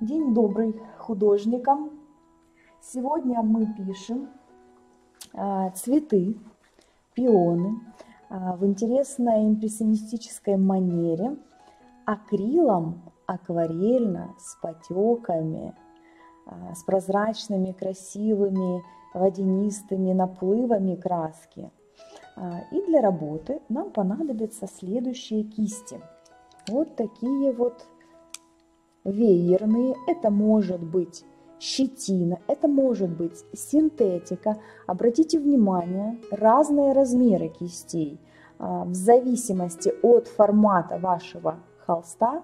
День добрый художникам. Сегодня мы пишем а, цветы, пионы а, в интересной импрессионистической манере, акрилом, акварельно, с потеками, а, с прозрачными, красивыми, водянистыми наплывами краски. И для работы нам понадобятся следующие кисти. Вот такие вот веерные. Это может быть щетина, это может быть синтетика. Обратите внимание, разные размеры кистей. А, в зависимости от формата вашего холста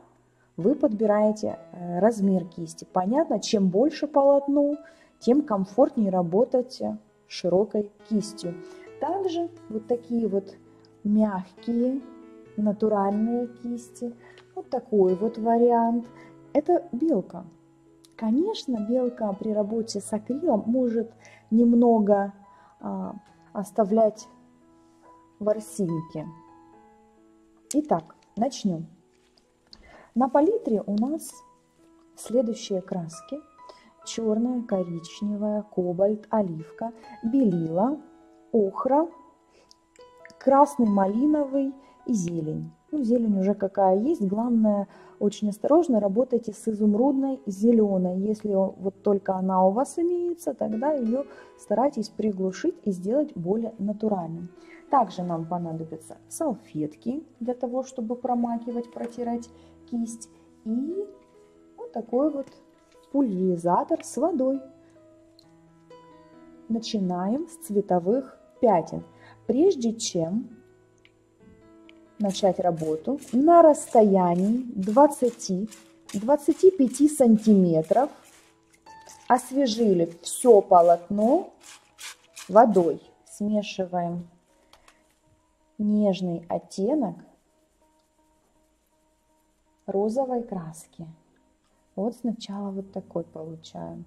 вы подбираете э, размер кисти. Понятно, чем больше полотно, тем комфортнее работать широкой кистью. Также вот такие вот мягкие натуральные кисти. Вот такой вот вариант. Это белка. Конечно, белка при работе с акрилом может немного а, оставлять ворсинки. Итак, начнем. На палитре у нас следующие краски. Черная, коричневая, кобальт, оливка, белила, охра, красный, малиновый и зелень. Ну, зелень уже какая есть. Главное, очень осторожно работайте с изумрудной зеленой. Если вот только она у вас имеется, тогда ее старайтесь приглушить и сделать более натуральным. Также нам понадобятся салфетки для того, чтобы промакивать, протирать кисть. И вот такой вот пульверизатор с водой. Начинаем с цветовых пятен. Прежде чем начать работу на расстоянии 20-25 сантиметров освежили все полотно водой. Смешиваем нежный оттенок розовой краски. Вот сначала вот такой получаем.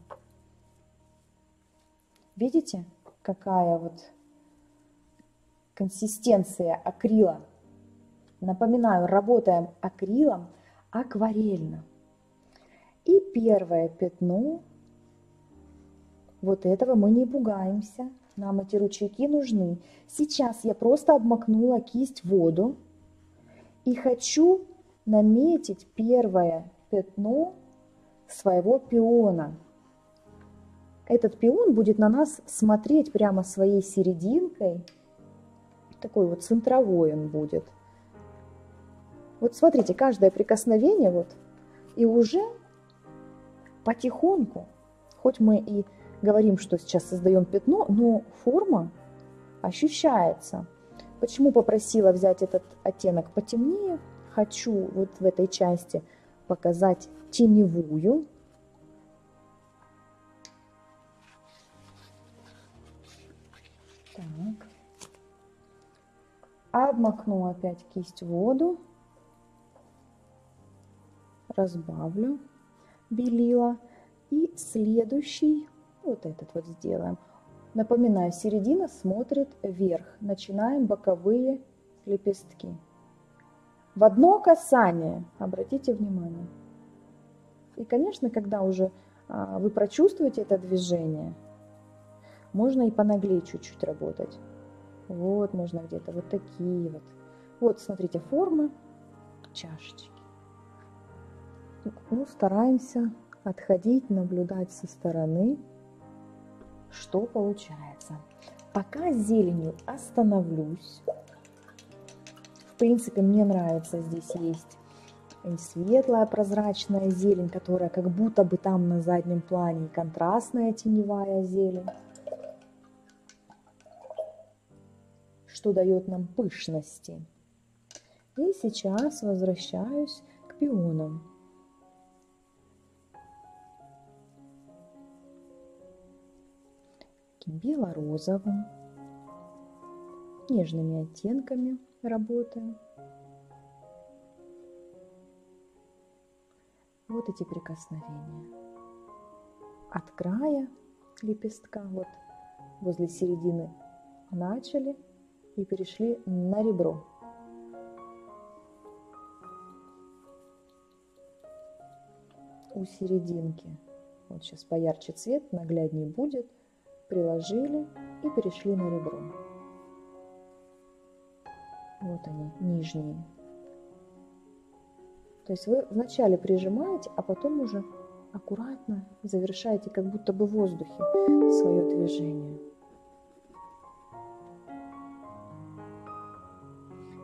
Видите, какая вот консистенция акрила? Напоминаю, работаем акрилом акварельно. И первое пятно, вот этого мы не пугаемся, нам эти ручейки нужны. Сейчас я просто обмакнула кисть в воду и хочу наметить первое пятно своего пиона. Этот пион будет на нас смотреть прямо своей серединкой. Такой вот центровой он будет. Вот смотрите, каждое прикосновение вот, и уже потихоньку, хоть мы и говорим, что сейчас создаем пятно, но форма ощущается. Почему попросила взять этот оттенок потемнее? Хочу вот в этой части показать теневую. Так. Обмакну опять кисть в воду. Разбавлю белила. И следующий, вот этот вот сделаем. Напоминаю, середина смотрит вверх. Начинаем боковые лепестки. В одно касание, обратите внимание. И, конечно, когда уже а, вы прочувствуете это движение, можно и понаглее чуть-чуть работать. Вот, можно где-то вот такие вот. Вот, смотрите, формы чашечки. Ну, стараемся отходить, наблюдать со стороны, что получается. Пока зеленью остановлюсь. В принципе, мне нравится здесь есть и светлая прозрачная зелень, которая как будто бы там на заднем плане, и контрастная теневая зелень, что дает нам пышности. И сейчас возвращаюсь к пионам. Бело-розовым, нежными оттенками работаю. вот эти прикосновения. От края лепестка, вот возле середины начали и перешли на ребро. у серединки. Вот сейчас поярче цвет, нагляднее будет. Приложили и перешли на ребро. Вот они, нижние. То есть вы вначале прижимаете, а потом уже аккуратно завершаете, как будто бы в воздухе, свое движение.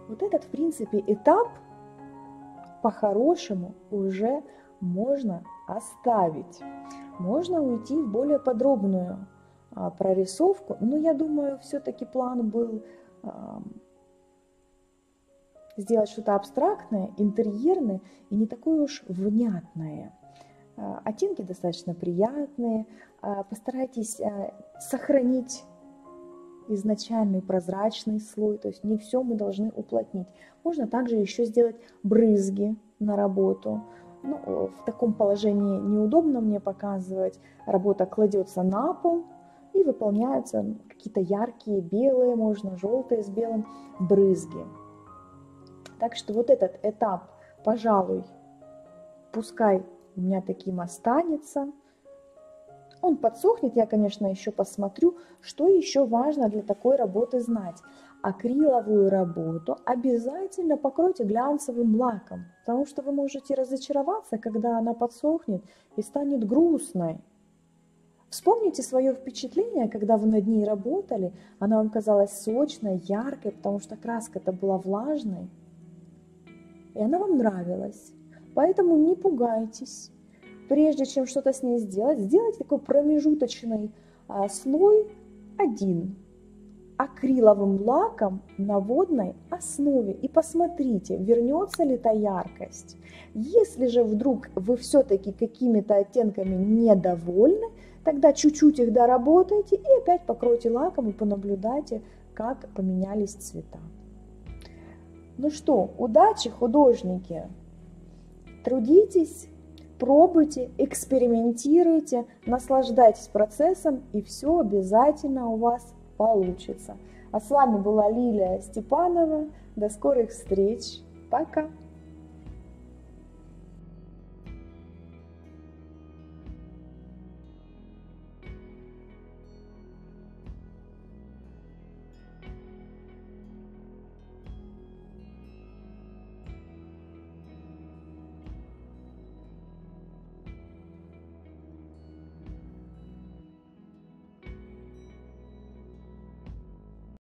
Вот этот, в принципе, этап по-хорошему уже можно оставить. Можно уйти в более подробную прорисовку, но я думаю, все-таки план был а, сделать что-то абстрактное, интерьерное и не такое уж внятное. А, оттенки достаточно приятные. А, постарайтесь а, сохранить изначальный прозрачный слой, то есть не все мы должны уплотнить. Можно также еще сделать брызги на работу. Ну, в таком положении неудобно мне показывать. Работа кладется на пол и выполняются какие-то яркие белые, можно желтые с белым брызги. Так что вот этот этап, пожалуй, пускай у меня таким останется. Он подсохнет, я, конечно, еще посмотрю, что еще важно для такой работы знать. Акриловую работу обязательно покройте глянцевым лаком, потому что вы можете разочароваться, когда она подсохнет и станет грустной. Вспомните свое впечатление, когда вы над ней работали, она вам казалась сочной, яркой, потому что краска-то была влажной, и она вам нравилась. Поэтому не пугайтесь. Прежде чем что-то с ней сделать, сделайте такой промежуточный а, слой один акриловым лаком на водной основе и посмотрите, вернется ли та яркость. Если же вдруг вы все-таки какими-то оттенками недовольны, тогда чуть-чуть их доработайте и опять покройте лаком и понаблюдайте, как поменялись цвета. Ну что, удачи, художники! Трудитесь, пробуйте, экспериментируйте, наслаждайтесь процессом, и все обязательно у вас получится. А с вами была Лилия Степанова. До скорых встреч. Пока!